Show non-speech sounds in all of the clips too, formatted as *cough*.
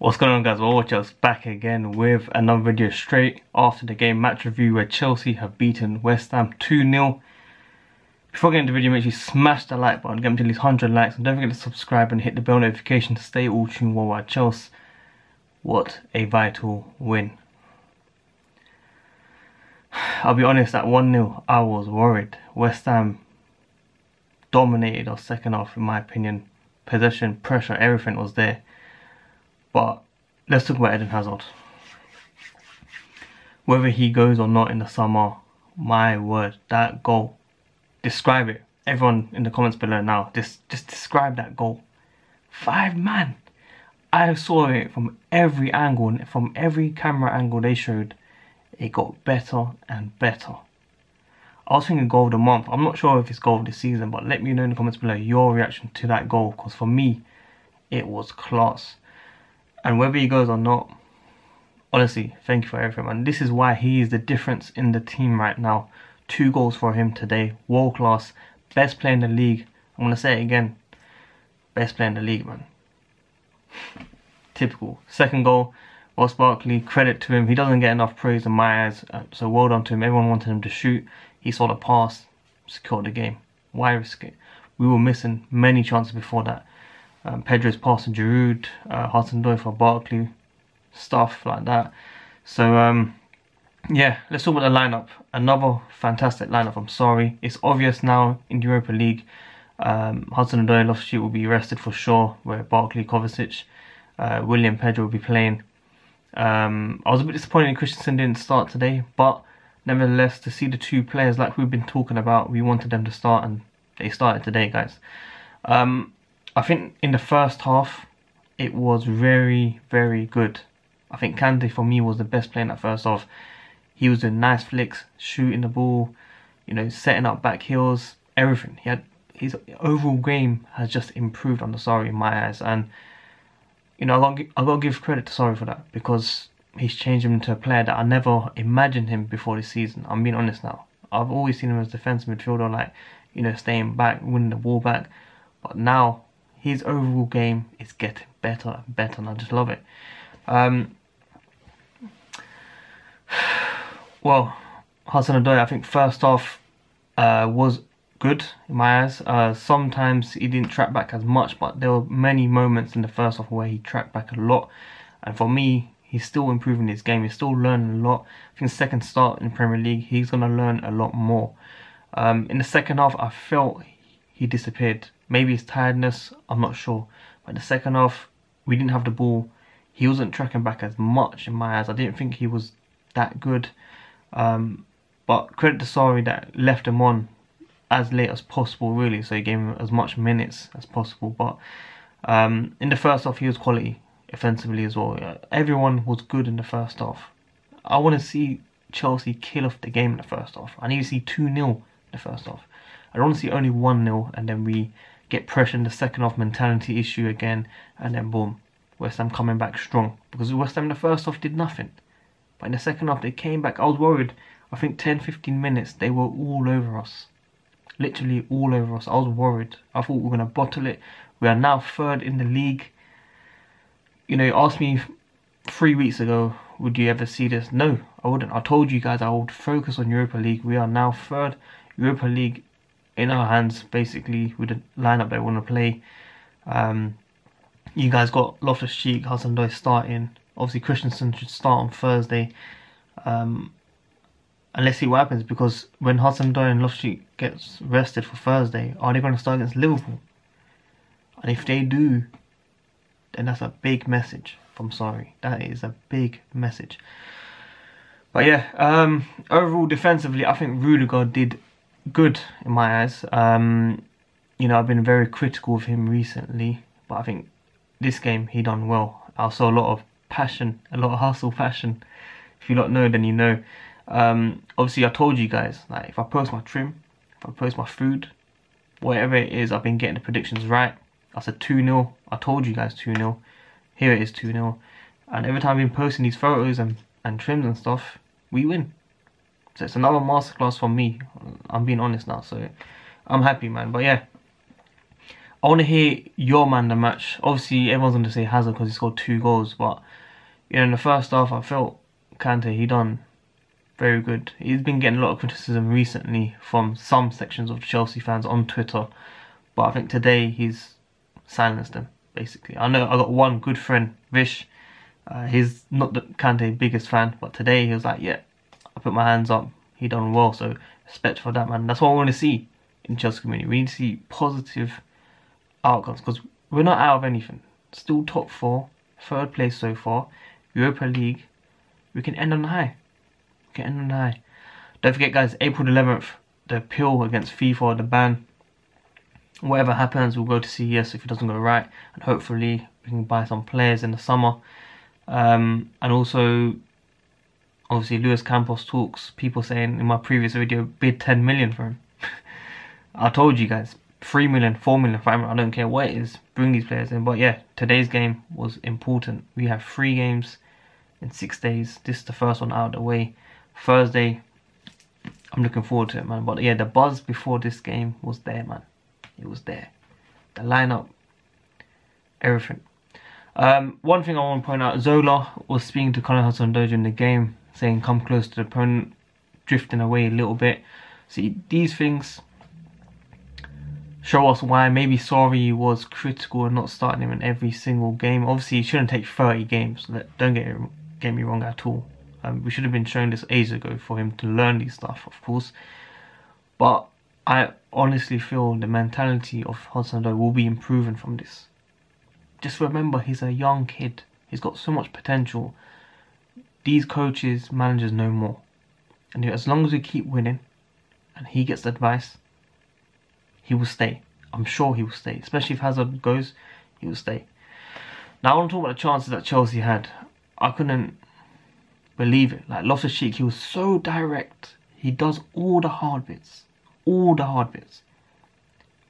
What's going on guys, WorldWideChels back again with another video straight after the game match review where Chelsea have beaten West Ham 2-0. Before getting into the video make sure you smash the like button, get them to at least 100 likes and don't forget to subscribe and hit the bell notification to stay all tuned we're Chelsea. What a vital win. *sighs* I'll be honest, at 1-0 I was worried. West Ham dominated our second half in my opinion. Possession, pressure, everything was there. But let's talk about Eden Hazard. Whether he goes or not in the summer, my word, that goal. Describe it. Everyone in the comments below now, just just describe that goal. Five man. I saw it from every angle, from every camera angle they showed. It got better and better. I was thinking goal of the month. I'm not sure if it's goal of the season, but let me know in the comments below your reaction to that goal. Because for me, it was class. And whether he goes or not, honestly, thank you for everything, man. This is why he is the difference in the team right now. Two goals for him today. World class. Best player in the league. I'm going to say it again. Best player in the league, man. Typical. Second goal, Ross Barkley. Credit to him. He doesn't get enough praise in my eyes. Uh, so well done to him. Everyone wanted him to shoot. He saw the pass, secured the game. Why risk it? We were missing many chances before that. Um, Pedro's passing Giroud, uh, Hudson-Odoi for Barkley, stuff like that. So um, yeah, let's talk about the lineup. Another fantastic lineup. I'm sorry, it's obvious now in the Europa League. Um, Hudson-Odoi, Loftus will be rested for sure. Where Barkley, Kovacic, uh, Willian, Pedro will be playing. Um, I was a bit disappointed Christensen didn't start today, but nevertheless, to see the two players like we've been talking about, we wanted them to start and they started today, guys. Um, I think in the first half, it was very, very good. I think Kante for me was the best player in that first half. He was doing nice flicks, shooting the ball, you know, setting up back heels, everything. He had his overall game has just improved on the Sarri in my eyes, and you know I got I got to give credit to Sarri for that because he's changed him into a player that I never imagined him before this season. I'm being honest now. I've always seen him as defensive midfielder, like you know, staying back, winning the ball back, but now his overall game is getting better and better, and I just love it. Um, *sighs* well, Hudson-Odoi, I think first off uh, was good in my eyes. Uh, sometimes he didn't track back as much, but there were many moments in the first half where he tracked back a lot. And for me, he's still improving his game. He's still learning a lot. I think second start in Premier League, he's going to learn a lot more. Um, in the second half, I felt he disappeared. Maybe it's tiredness, I'm not sure. But the second half, we didn't have the ball. He wasn't tracking back as much in my eyes. I didn't think he was that good. Um, but credit to Sarri that left him on as late as possible, really. So he gave him as much minutes as possible. But um, in the first half, he was quality offensively as well. Everyone was good in the first half. I want to see Chelsea kill off the game in the first half. I need to see 2 0 in the first half. I don't see only 1 0 and then we get pressure in the second half mentality issue again, and then boom, West Ham coming back strong. Because West Ham in the first half did nothing. But in the second half, they came back. I was worried. I think 10 15 minutes, they were all over us. Literally all over us. I was worried. I thought we were going to bottle it. We are now third in the league. You know, you asked me three weeks ago, would you ever see this? No, I wouldn't. I told you guys I would focus on Europa League. We are now third. Europa League in our hands, basically, with the lineup we want to play. Um, you guys got Loftus Cheek, Hudson-Odoi starting. Obviously, Christensen should start on Thursday. Um, and let's see what happens because when Hudson-Odoi and Loftus Cheek gets rested for Thursday, are they going to start against Liverpool? And if they do, then that's a big message from Sarri. That is a big message. But yeah, um, overall defensively, I think Rudiger did good in my eyes. Um, you know, I've been very critical of him recently, but I think this game he done well. I saw a lot of passion, a lot of hustle, passion. If you don't know, then you know. Um, obviously, I told you guys like if I post my trim, if I post my food, whatever it is, I've been getting the predictions right. I said 2 0. I told you guys 2 0. Here it is 2 0. And every time I've been posting these photos and, and trims and stuff, we win. So it's another masterclass from me. I'm being honest now, so I'm happy, man. But yeah, I want to hear your man the match. Obviously, everyone's going to say Hazard because he scored two goals, but you know, in the first half, I felt Kante he done very good. He's been getting a lot of criticism recently from some sections of Chelsea fans on Twitter, but I think today he's silenced them basically. I know I got one good friend, Vish. Uh, he's not the Kante biggest fan, but today he was like, "Yeah, I put my hands up. He done well." So respect for that man. That's what I want to see in Chelsea community. We need to see positive outcomes because we're not out of anything. Still top four, third place so far. Europa League. We can end on high. We can end on high. Don't forget, guys. April 11th, the appeal against FIFA, the ban. Whatever happens, we'll go to CAS if it doesn't go right, and hopefully we can buy some players in the summer. Um, and also, obviously, Luis Campos talks. People saying in my previous video, bid 10 million for him. *laughs* I told you guys, 3 million, 4 million, 5 million, I don't care what it is, bring these players in. But yeah, today's game was important. We have three games in six days. This is the first one out of the way. Thursday, I'm looking forward to it, man. But yeah, the buzz before this game was there, man. It was there. The lineup, everything. Um, one thing I want to point out, Zola was speaking to Callum Hudson-Odoi in the game, saying come close to the opponent, drifting away a little bit. See, these things show us why maybe Sarri was critical and not starting him in every single game. Obviously, he shouldn't take 30 games. Don't get, get me wrong at all. Um, we should have been shown this ages ago for him to learn these stuff, of course. But I honestly feel the mentality of Hudson will be improving from this. Just remember, he's a young kid. He's got so much potential. These coaches, managers know more. And as long as we keep winning and he gets advice, he will stay. I'm sure he will stay. Especially if Hazard goes, he will stay. Now I want to talk about the chances that Chelsea had. I couldn't believe it. Like Loftus Cheek, he was so direct. He does all the hard bits all the hard bits.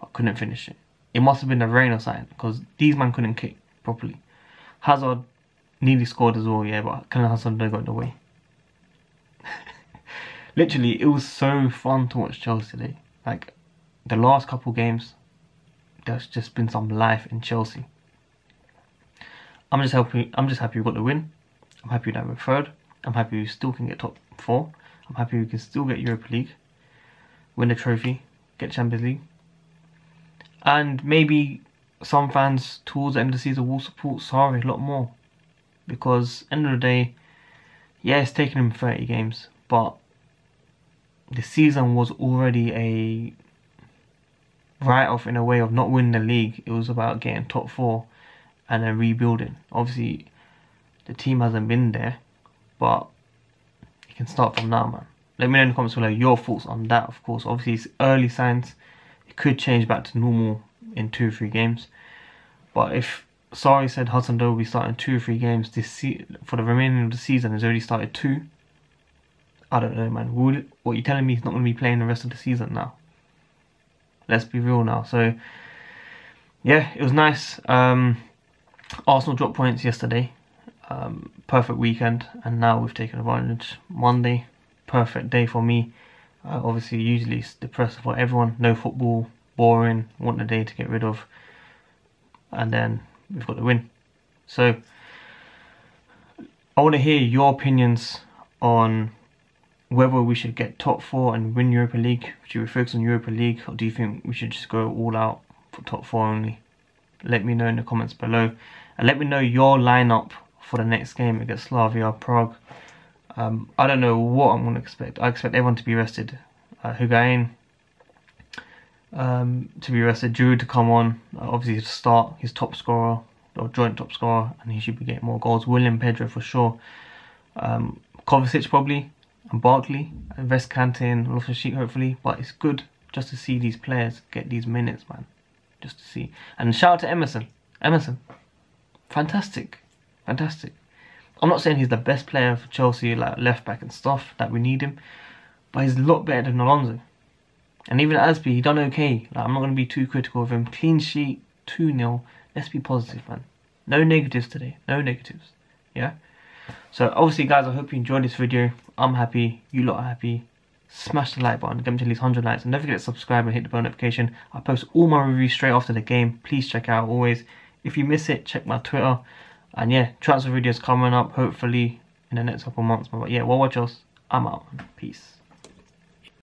But couldn't finish it. It must have been the rain or something because these men couldn't kick properly. Hazard nearly scored as well, yeah, but Kellen Hazard got in the way. *laughs* Literally, it was so fun to watch Chelsea today. Like the last couple games, there's just been some life in Chelsea. I'm just happy. I'm just happy we got the win. I'm happy that we're third. I'm happy we still can get top four. I'm happy we can still get Europa League win the trophy, get Champions League. And maybe some fans towards the end of the season will support Sarri a lot more. Because end of the day, yeah, it's taken him 30 games, but the season was already a write-off in a way of not winning the league. It was about getting top four and then rebuilding. Obviously, the team hasn't been there, but you can start from now, man. Let me know in the comments below your thoughts on that, of course. Obviously, it's early signs. It could change back to normal in two or three games. But if Sarri said Hudson will be starting two or three games this se- for the remaining of the season, has already started two. I don't know, man. Would what you telling me he's not going to be playing the rest of the season now? Let's be real now. So, yeah, it was nice. Um, Arsenal dropped points yesterday. Um, perfect weekend, and now we've taken advantage. Monday, perfect day for me. Uh, obviously, usually it's depressing for everyone. No football, boring, want a day to get rid of. And then we've got the win. So, I want to hear your opinions on whether we should get top four and win Europa League. Should we focus on Europa League, or do you think we should just go all out for top four only? Let me know in the comments below. And let me know your lineup for the next game against Slavia Prague. Um, I don't know what I'm going to expect. I expect everyone to be rested. Uh, Higuain um, to be rested. Giroud to come on. Obviously to start. His top scorer or joint top scorer, and he should be getting more goals. Willian Pedro for sure. Um, Kovacic probably and Barkley and Vest Kante and Loftus Cheek hopefully. But it's good just to see these players get these minutes, man. Just to see. And shout out to Emerson. Emerson, fantastic, fantastic. I'm not saying he's the best player for Chelsea, like left back and stuff, that we need him, but he's a lot better than Alonso. And even Azpi, he done okay. Like I'm not going to be too critical of him. Clean sheet, 2 0. Let's be positive, man. No negatives today. No negatives. Yeah? So, obviously, guys, I hope you enjoyed this video. I'm happy. You lot are happy. smash the like button, get me to at least 100 likes, and don't forget to subscribe and hit the bell notification. I post all my reviews straight after the game. Please check out always. If you miss it, check my Twitter. And yeah, transfer videos coming up hopefully in the next couple months. But yeah, WorldWideChels. I'm out. Peace.